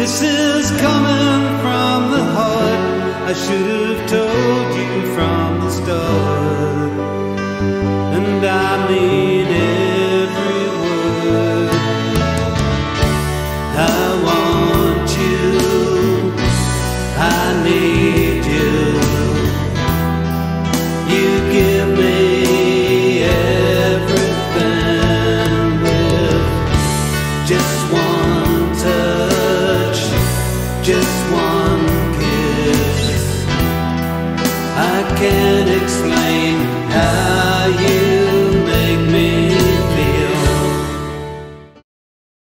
This is coming from the heart. I should have told you from the start. And I mean every word. I want you. I need you. You give me everything just one just one kiss. I can't explain how